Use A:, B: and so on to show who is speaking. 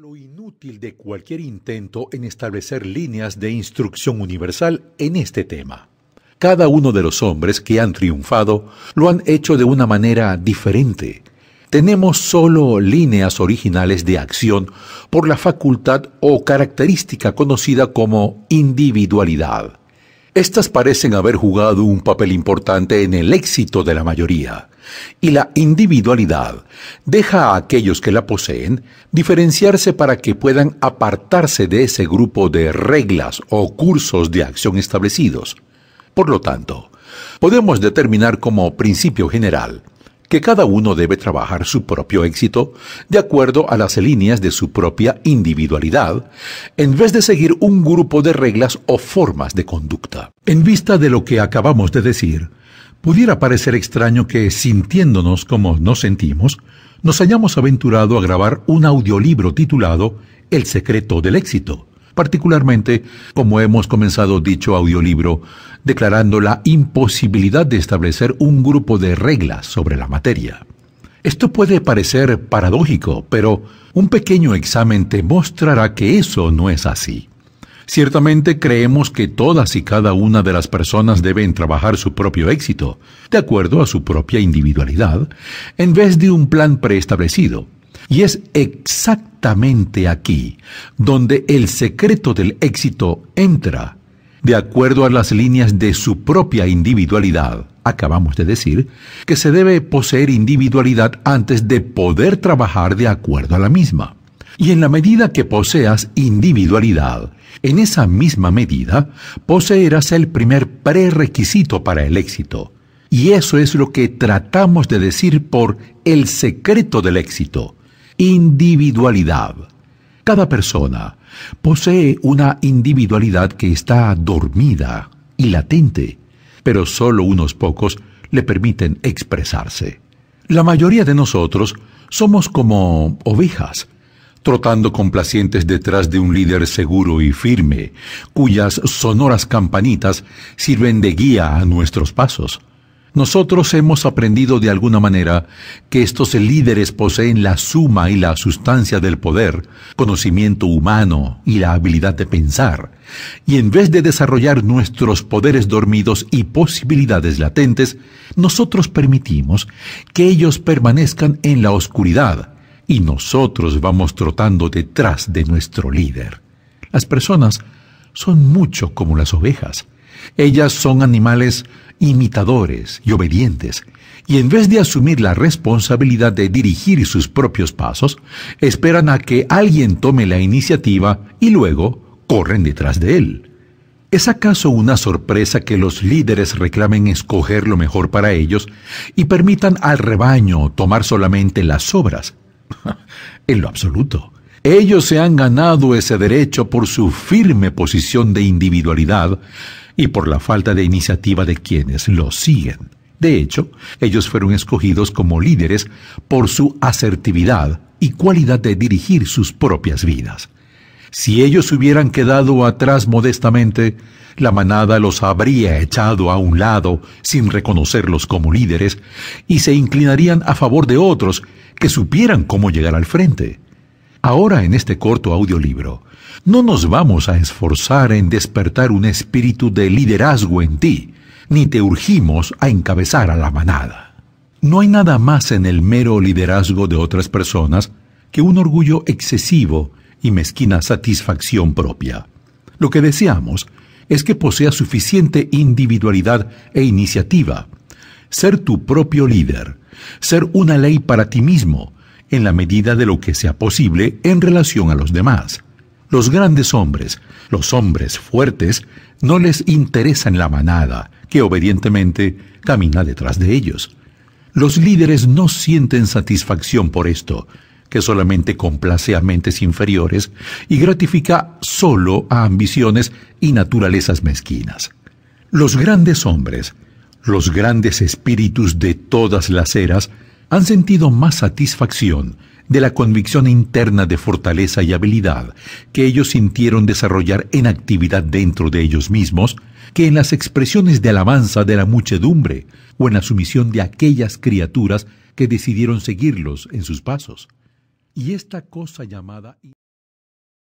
A: lo inútil de cualquier intento en establecer líneas de instrucción universal en este tema. Cada uno de los hombres que han triunfado lo han hecho de una manera diferente. Tenemos solo líneas originales de acción por la facultad o característica conocida como individualidad. Estas parecen haber jugado un papel importante en el éxito de la mayoría, y la individualidad deja a aquellos que la poseen diferenciarse para que puedan apartarse de ese grupo de reglas o cursos de acción establecidos. Por lo tanto, podemos determinar como principio general que cada uno debe trabajar su propio éxito de acuerdo a las líneas de su propia individualidad, en vez de seguir un grupo de reglas o formas de conducta. En vista de lo que acabamos de decir, pudiera parecer extraño que, sintiéndonos como nos sentimos, nos hayamos aventurado a grabar un audiolibro titulado El secreto del éxito, particularmente como hemos comenzado dicho audiolibro declarando la imposibilidad de establecer un grupo de reglas sobre la materia. Esto puede parecer paradójico, pero un pequeño examen te mostrará que eso no es así. Ciertamente creemos que todas y cada una de las personas deben trabajar su propio éxito, de acuerdo a su propia individualidad, en vez de un plan preestablecido. Y es exactamente aquí donde el secreto del éxito entra de acuerdo a las líneas de su propia individualidad. Acabamos de decir que se debe poseer individualidad antes de poder trabajar de acuerdo a la misma. Y en la medida que poseas individualidad, en esa misma medida poseerás el primer prerequisito para el éxito. Y eso es lo que tratamos de decir por el secreto del éxito, individualidad. Cada persona posee una individualidad que está dormida y latente, pero solo unos pocos le permiten expresarse. La mayoría de nosotros somos como ovejas, trotando complacientes detrás de un líder seguro y firme, cuyas sonoras campanitas sirven de guía a nuestros pasos. Nosotros hemos aprendido de alguna manera que estos líderes poseen la suma y la sustancia del poder, conocimiento humano y la habilidad de pensar, y en vez de desarrollar nuestros poderes dormidos y posibilidades latentes, nosotros permitimos que ellos permanezcan en la oscuridad, y nosotros vamos trotando detrás de nuestro líder. Las personas son mucho como las ovejas. Ellas son animales imitadores y obedientes, y en vez de asumir la responsabilidad de dirigir sus propios pasos, esperan a que alguien tome la iniciativa y luego corren detrás de él. ¿Es acaso una sorpresa que los líderes reclamen escoger lo mejor para ellos y permitan al rebaño tomar solamente las obras? en lo absoluto. Ellos se han ganado ese derecho por su firme posición de individualidad y por la falta de iniciativa de quienes los siguen. De hecho, ellos fueron escogidos como líderes por su asertividad y cualidad de dirigir sus propias vidas. Si ellos hubieran quedado atrás modestamente, la manada los habría echado a un lado sin reconocerlos como líderes y se inclinarían a favor de otros que supieran cómo llegar al frente. Ahora en este corto audiolibro, no nos vamos a esforzar en despertar un espíritu de liderazgo en ti, ni te urgimos a encabezar a la manada. No hay nada más en el mero liderazgo de otras personas que un orgullo excesivo y mezquina satisfacción propia. Lo que deseamos es que posea suficiente individualidad e iniciativa, ser tu propio líder, ser una ley para ti mismo, en la medida de lo que sea posible en relación a los demás. Los grandes hombres, los hombres fuertes, no les interesan la manada, que obedientemente camina detrás de ellos. Los líderes no sienten satisfacción por esto, que solamente complace a mentes inferiores y gratifica solo a ambiciones y naturalezas mezquinas. Los grandes hombres, los grandes espíritus de todas las eras, han sentido más satisfacción de la convicción interna de fortaleza y habilidad que ellos sintieron desarrollar en actividad dentro de ellos mismos que en las expresiones de alabanza de la muchedumbre o en la sumisión de aquellas criaturas que decidieron seguirlos en sus pasos. Y esta cosa llamada